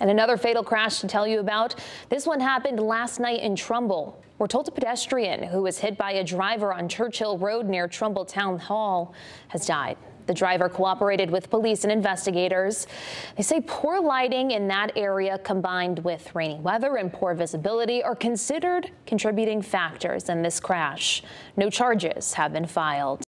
And another fatal crash to tell you about. This one happened last night in Trumbull. We're told a pedestrian who was hit by a driver on Church Hill Road near Trumbull Town Hall has died. The driver cooperated with police and investigators. They say poor lighting in that area combined with rainy weather and poor visibility are considered contributing factors in this crash. No charges have been filed.